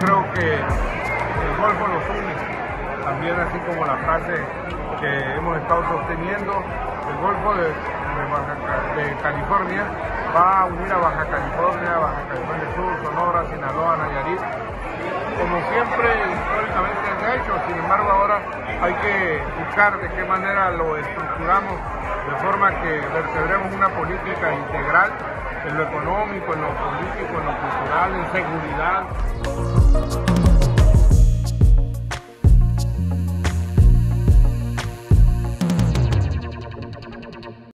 Creo que el Golfo nos une, también así como la frase que hemos estado sosteniendo, el Golfo de, de California va a unir a Baja California, Baja California Sur, Sonora, Sinaloa, Nayarit, como siempre históricamente se ha hecho, sin embargo ahora hay que buscar de qué manera lo estructuramos de forma que vertebremos una política integral en lo económico, en lo político, en lo cultural, en seguridad.